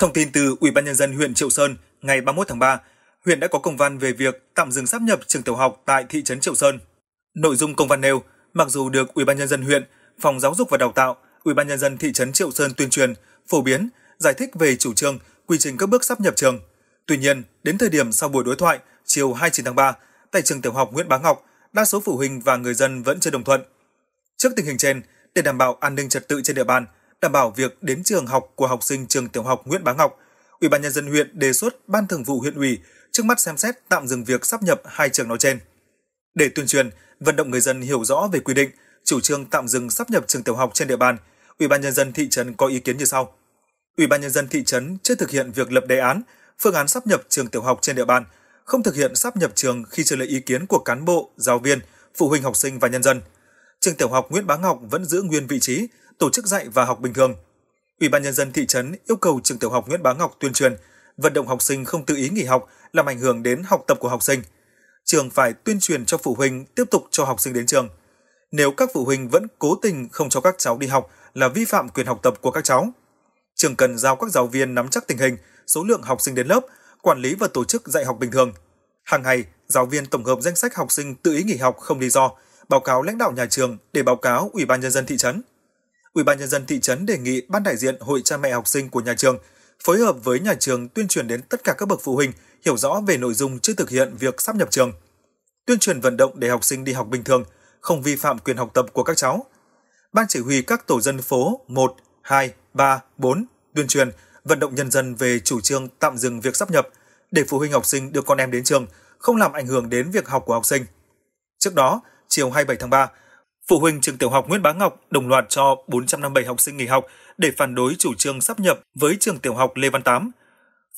Thông tin từ Ủy ban nhân dân huyện Triệu Sơn ngày 31 tháng 3, huyện đã có công văn về việc tạm dừng sáp nhập trường tiểu học tại thị trấn Triệu Sơn. Nội dung công văn nêu, mặc dù được Ủy ban nhân dân huyện, Phòng Giáo dục và Đào tạo, Ủy ban nhân dân thị trấn Triệu Sơn tuyên truyền, phổ biến, giải thích về chủ trương, quy trình các bước sắp nhập trường. Tuy nhiên, đến thời điểm sau buổi đối thoại chiều 29 tháng 3 tại trường tiểu học Nguyễn Bá Ngọc, đa số phụ huynh và người dân vẫn chưa đồng thuận. Trước tình hình trên, để đảm bảo an ninh trật tự trên địa bàn, đảm bảo việc đến trường học của học sinh trường tiểu học Nguyễn Bá Ngọc, Ủy ban nhân dân huyện đề xuất Ban Thường vụ huyện ủy trước mắt xem xét tạm dừng việc sắp nhập hai trường nói trên. Để tuyên truyền, vận động người dân hiểu rõ về quy định, chủ trương tạm dừng sắp nhập trường tiểu học trên địa bàn, Ủy ban nhân dân thị trấn có ý kiến như sau. Ủy ban nhân dân thị trấn chưa thực hiện việc lập đề án, phương án sắp nhập trường tiểu học trên địa bàn, không thực hiện sắp nhập trường khi chưa lấy ý kiến của cán bộ, giáo viên, phụ huynh học sinh và nhân dân. Trường tiểu học Nguyễn Bá Ngọc vẫn giữ nguyên vị trí, tổ chức dạy và học bình thường. Ủy ban nhân dân thị trấn yêu cầu trường tiểu học Nguyễn Bá Ngọc tuyên truyền, vận động học sinh không tự ý nghỉ học làm ảnh hưởng đến học tập của học sinh. Trường phải tuyên truyền cho phụ huynh tiếp tục cho học sinh đến trường. Nếu các phụ huynh vẫn cố tình không cho các cháu đi học là vi phạm quyền học tập của các cháu. Trường cần giao các giáo viên nắm chắc tình hình, số lượng học sinh đến lớp, quản lý và tổ chức dạy học bình thường. Hàng ngày, giáo viên tổng hợp danh sách học sinh tự ý nghỉ học không lý do, báo cáo lãnh đạo nhà trường để báo cáo Ủy ban nhân dân thị trấn. Ủy ban nhân dân thị trấn đề nghị ban đại diện hội cha mẹ học sinh của nhà trường phối hợp với nhà trường tuyên truyền đến tất cả các bậc phụ huynh hiểu rõ về nội dung chưa thực hiện việc sắp nhập trường. Tuyên truyền vận động để học sinh đi học bình thường, không vi phạm quyền học tập của các cháu. Ban chỉ huy các tổ dân phố 1, 2, 3, 4 tuyên truyền, vận động nhân dân về chủ trương tạm dừng việc sắp nhập để phụ huynh học sinh đưa con em đến trường, không làm ảnh hưởng đến việc học của học sinh. Trước đó, chiều 27 tháng 3, phụ huynh trường tiểu học Nguyễn Bá Ngọc đồng loạt cho 457 học sinh nghỉ học để phản đối chủ trương sắp nhập với trường tiểu học Lê Văn Tám.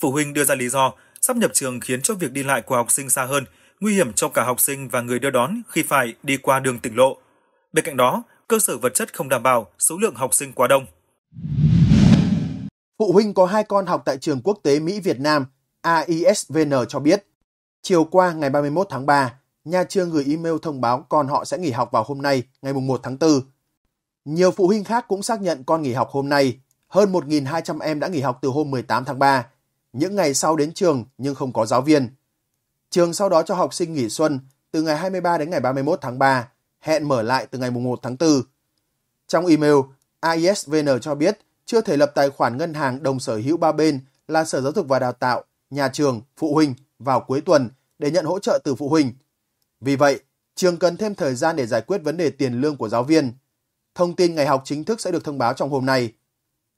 Phụ huynh đưa ra lý do sắp nhập trường khiến cho việc đi lại của học sinh xa hơn, nguy hiểm cho cả học sinh và người đưa đón khi phải đi qua đường tỉnh lộ. Bên cạnh đó, cơ sở vật chất không đảm bảo, số lượng học sinh quá đông. Phụ huynh có hai con học tại trường quốc tế Mỹ Việt Nam AISVN cho biết, chiều qua ngày 31 tháng 3, nhà trường gửi email thông báo con họ sẽ nghỉ học vào hôm nay, ngày 1 tháng 4. Nhiều phụ huynh khác cũng xác nhận con nghỉ học hôm nay. Hơn 1.200 em đã nghỉ học từ hôm 18 tháng 3, những ngày sau đến trường nhưng không có giáo viên. Trường sau đó cho học sinh nghỉ xuân từ ngày 23 đến ngày 31 tháng 3, hẹn mở lại từ ngày 1 tháng 4. Trong email, AISVN cho biết chưa thể lập tài khoản ngân hàng đồng sở hữu ba bên là Sở Giáo dục và Đào tạo, nhà trường, phụ huynh vào cuối tuần để nhận hỗ trợ từ phụ huynh. Vì vậy, trường cần thêm thời gian để giải quyết vấn đề tiền lương của giáo viên. Thông tin ngày học chính thức sẽ được thông báo trong hôm nay.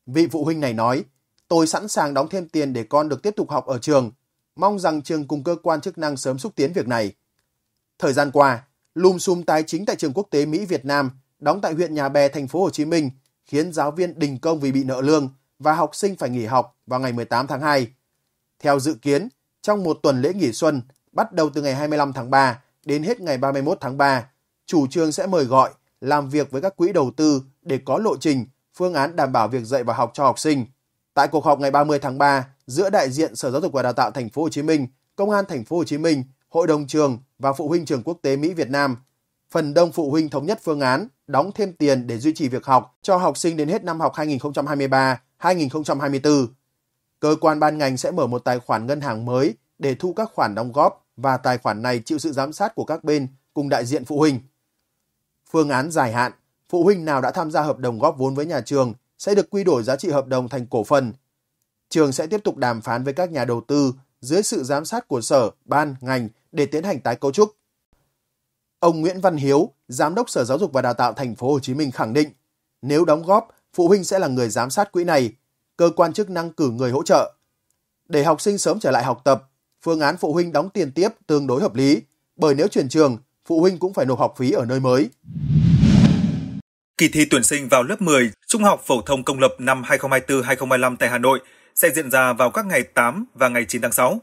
Vị phụ huynh này nói, tôi sẵn sàng đóng thêm tiền để con được tiếp tục học ở trường. Mong rằng trường cùng cơ quan chức năng sớm xúc tiến việc này. Thời gian qua, lùm xùm tài chính tại trường quốc tế Mỹ Việt Nam đóng tại huyện Nhà Bè, thành phố Hồ Chí Minh khiến giáo viên đình công vì bị nợ lương và học sinh phải nghỉ học vào ngày 18 tháng 2. Theo dự kiến, trong một tuần lễ nghỉ xuân, bắt đầu từ ngày 25 tháng 3 đến hết ngày 31 tháng 3, chủ trương sẽ mời gọi làm việc với các quỹ đầu tư để có lộ trình, phương án đảm bảo việc dạy và học cho học sinh. Tại cuộc họp ngày 30 tháng 3 giữa đại diện Sở Giáo dục và Đào tạo Thành phố Hồ Chí Minh, Công an Thành phố Hồ Chí Minh, Hội đồng trường và phụ huynh trường quốc tế Mỹ Việt Nam, phần đông phụ huynh thống nhất phương án đóng thêm tiền để duy trì việc học cho học sinh đến hết năm học 2023-2024. Cơ quan ban ngành sẽ mở một tài khoản ngân hàng mới để thu các khoản đóng góp và tài khoản này chịu sự giám sát của các bên cùng đại diện phụ huynh. Phương án dài hạn, phụ huynh nào đã tham gia hợp đồng góp vốn với nhà trường sẽ được quy đổi giá trị hợp đồng thành cổ phần. Trường sẽ tiếp tục đàm phán với các nhà đầu tư dưới sự giám sát của sở, ban, ngành để tiến hành tái cấu trúc. Ông Nguyễn Văn Hiếu, Giám đốc Sở Giáo dục và Đào tạo Thành phố Hồ Chí Minh khẳng định, nếu đóng góp, phụ huynh sẽ là người giám sát quỹ này, cơ quan chức năng cử người hỗ trợ. Để học sinh sớm trở lại học tập, phương án phụ huynh đóng tiền tiếp tương đối hợp lý, bởi nếu chuyển trường, phụ huynh cũng phải nộp học phí ở nơi mới. Kỳ thi tuyển sinh vào lớp 10 Trung học phổ thông công lập năm 2024-2025 tại Hà Nội sẽ diễn ra vào các ngày 8 và ngày 9 tháng 6.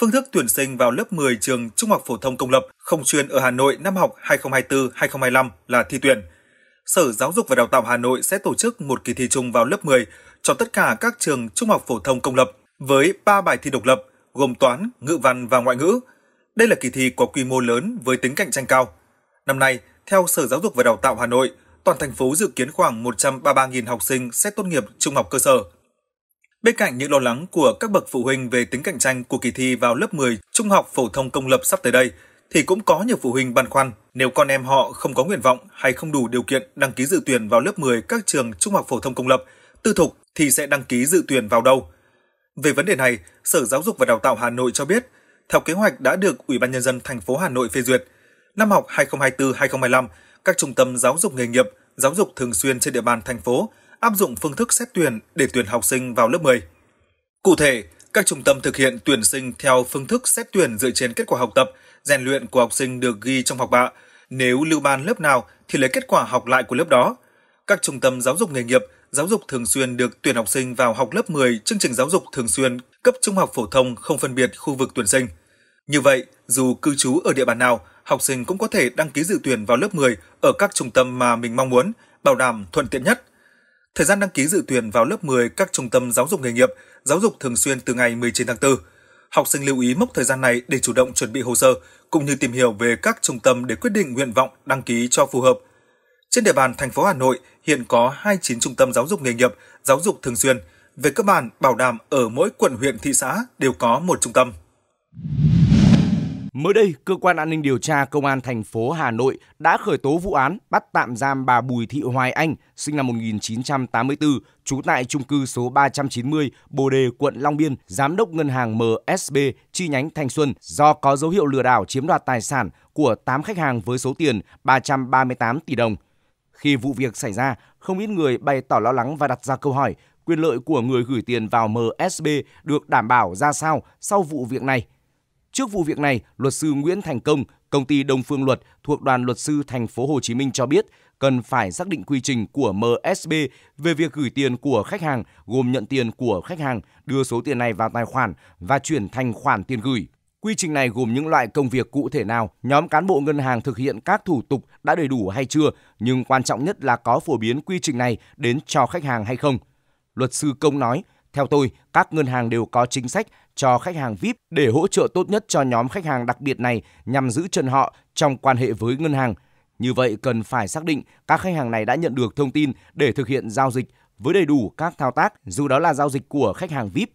Phương thức tuyển sinh vào lớp 10 trường Trung học phổ thông công lập không chuyên ở Hà Nội năm học 2024-2025 là thi tuyển. Sở Giáo dục và Đào tạo Hà Nội sẽ tổ chức một kỳ thi chung vào lớp 10 cho tất cả các trường Trung học phổ thông công lập với 3 bài thi độc lập gồm toán, ngữ văn và ngoại ngữ. Đây là kỳ thi có quy mô lớn với tính cạnh tranh cao. Năm nay, theo Sở Giáo dục và Đào tạo Hà Nội, toàn thành phố dự kiến khoảng 133.000 học sinh xét tốt nghiệp trung học cơ sở. Bên cạnh những lo lắng của các bậc phụ huynh về tính cạnh tranh của kỳ thi vào lớp 10 trung học phổ thông công lập sắp tới đây, thì cũng có nhiều phụ huynh băn khoăn nếu con em họ không có nguyện vọng hay không đủ điều kiện đăng ký dự tuyển vào lớp 10 các trường trung học phổ thông công lập, tư thục thì sẽ đăng ký dự tuyển vào đâu. Về vấn đề này, Sở Giáo dục và Đào tạo Hà Nội cho biết, theo kế hoạch đã được Ủy ban nhân dân thành phố Hà Nội phê duyệt, năm học 2024-2025, các trung tâm giáo dục nghề nghiệp, giáo dục thường xuyên trên địa bàn thành phố áp dụng phương thức xét tuyển để tuyển học sinh vào lớp 10. Cụ thể, các trung tâm thực hiện tuyển sinh theo phương thức xét tuyển dựa trên kết quả học tập, rèn luyện của học sinh được ghi trong học bạ. Nếu lưu ban lớp nào thì lấy kết quả học lại của lớp đó. Các trung tâm giáo dục nghề nghiệp, giáo dục thường xuyên được tuyển học sinh vào học lớp 10 chương trình giáo dục thường xuyên cấp trung học phổ thông không phân biệt khu vực tuyển sinh. Như vậy, dù cư trú ở địa bàn nào, học sinh cũng có thể đăng ký dự tuyển vào lớp 10 ở các trung tâm mà mình mong muốn, bảo đảm thuận tiện nhất. Thời gian đăng ký dự tuyển vào lớp 10 các trung tâm giáo dục nghề nghiệp, giáo dục thường xuyên từ ngày 19 tháng 4. Học sinh lưu ý mốc thời gian này để chủ động chuẩn bị hồ sơ cũng như tìm hiểu về các trung tâm để quyết định nguyện vọng đăng ký cho phù hợp. Trên địa bàn thành phố Hà Nội hiện có 29 trung tâm giáo dục nghề nghiệp, giáo dục thường xuyên. Về cơ bản, bảo đảm ở mỗi quận huyện thị xã đều có một trung tâm. Mới đây, cơ quan an ninh điều tra công an thành phố Hà Nội đã khởi tố vụ án bắt tạm giam bà Bùi Thị Hoài Anh, sinh năm 1984, trú tại trung cư số 390 Bồ Đề, quận Long Biên, giám đốc ngân hàng MSB chi nhánh Thanh Xuân do có dấu hiệu lừa đảo chiếm đoạt tài sản của 8 khách hàng với số tiền 338 tỷ đồng. Khi vụ việc xảy ra, không ít người bày tỏ lo lắng và đặt ra câu hỏi quyền lợi của người gửi tiền vào MSB được đảm bảo ra sao sau vụ việc này. Trước vụ việc này, luật sư Nguyễn Thành Công, công ty Đông Phương Luật thuộc đoàn luật sư thành phố Hồ Chí Minh cho biết cần phải xác định quy trình của MSB về việc gửi tiền của khách hàng gồm nhận tiền của khách hàng, đưa số tiền này vào tài khoản và chuyển thành khoản tiền gửi. Quy trình này gồm những loại công việc cụ thể nào, nhóm cán bộ ngân hàng thực hiện các thủ tục đã đầy đủ hay chưa, nhưng quan trọng nhất là có phổ biến quy trình này đến cho khách hàng hay không. Luật sư Công nói, theo tôi, các ngân hàng đều có chính sách cho khách hàng VIP để hỗ trợ tốt nhất cho nhóm khách hàng đặc biệt này nhằm giữ chân họ trong quan hệ với ngân hàng. Như vậy cần phải xác định các khách hàng này đã nhận được thông tin để thực hiện giao dịch với đầy đủ các thao tác dù đó là giao dịch của khách hàng VIP.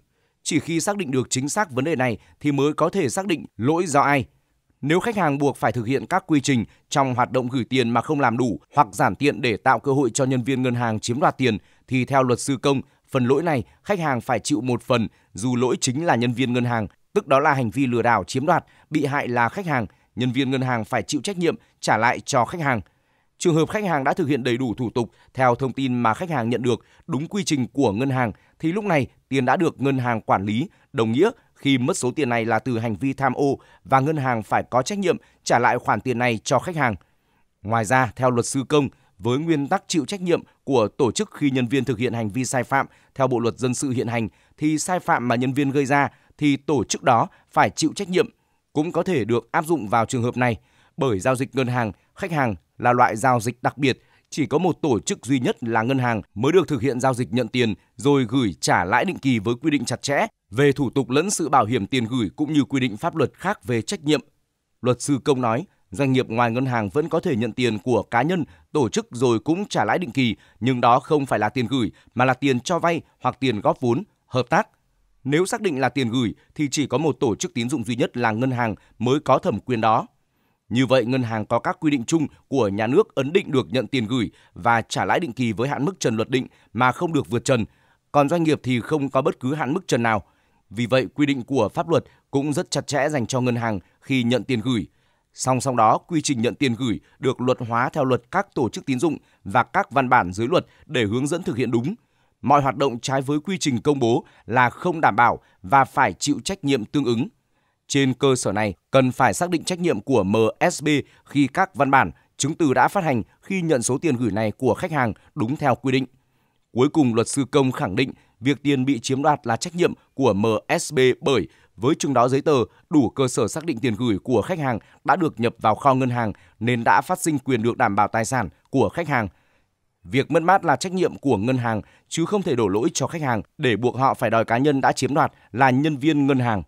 Chỉ khi xác định được chính xác vấn đề này thì mới có thể xác định lỗi do ai. Nếu khách hàng buộc phải thực hiện các quy trình trong hoạt động gửi tiền mà không làm đủ hoặc giản tiện để tạo cơ hội cho nhân viên ngân hàng chiếm đoạt tiền thì theo luật sư công, phần lỗi này khách hàng phải chịu một phần dù lỗi chính là nhân viên ngân hàng, tức đó là hành vi lừa đảo chiếm đoạt, bị hại là khách hàng, nhân viên ngân hàng phải chịu trách nhiệm trả lại cho khách hàng. Trường hợp khách hàng đã thực hiện đầy đủ thủ tục theo thông tin mà khách hàng nhận được, đúng quy trình của ngân hàng thì lúc này tiền đã được ngân hàng quản lý, đồng nghĩa khi mất số tiền này là từ hành vi tham ô và ngân hàng phải có trách nhiệm trả lại khoản tiền này cho khách hàng. Ngoài ra, theo luật sư công, với nguyên tắc chịu trách nhiệm của tổ chức khi nhân viên thực hiện hành vi sai phạm theo Bộ luật dân sự hiện hành thì sai phạm mà nhân viên gây ra thì tổ chức đó phải chịu trách nhiệm cũng có thể được áp dụng vào trường hợp này bởi giao dịch ngân hàng, khách hàng là loại giao dịch đặc biệt, chỉ có một tổ chức duy nhất là ngân hàng mới được thực hiện giao dịch nhận tiền rồi gửi trả lãi định kỳ với quy định chặt chẽ về thủ tục lẫn sự bảo hiểm tiền gửi cũng như quy định pháp luật khác về trách nhiệm. Luật sư Công nói, doanh nghiệp ngoài ngân hàng vẫn có thể nhận tiền của cá nhân, tổ chức rồi cũng trả lãi định kỳ, nhưng đó không phải là tiền gửi mà là tiền cho vay hoặc tiền góp vốn, hợp tác. Nếu xác định là tiền gửi thì chỉ có một tổ chức tín dụng duy nhất là ngân hàng mới có thẩm quyền đó. Như vậy, ngân hàng có các quy định chung của nhà nước ấn định được nhận tiền gửi và trả lãi định kỳ với hạn mức trần luật định mà không được vượt trần. Còn doanh nghiệp thì không có bất cứ hạn mức trần nào. Vì vậy, quy định của pháp luật cũng rất chặt chẽ dành cho ngân hàng khi nhận tiền gửi. Song song đó, quy trình nhận tiền gửi được luật hóa theo luật các tổ chức tín dụng và các văn bản dưới luật để hướng dẫn thực hiện đúng. Mọi hoạt động trái với quy trình công bố là không đảm bảo và phải chịu trách nhiệm tương ứng. Trên cơ sở này, cần phải xác định trách nhiệm của MSB khi các văn bản, chứng từ đã phát hành khi nhận số tiền gửi này của khách hàng đúng theo quy định. Cuối cùng, luật sư công khẳng định việc tiền bị chiếm đoạt là trách nhiệm của MSB bởi với chứng đó giấy tờ đủ cơ sở xác định tiền gửi của khách hàng đã được nhập vào kho ngân hàng nên đã phát sinh quyền được đảm bảo tài sản của khách hàng. Việc mất mát là trách nhiệm của ngân hàng chứ không thể đổ lỗi cho khách hàng để buộc họ phải đòi cá nhân đã chiếm đoạt là nhân viên ngân hàng.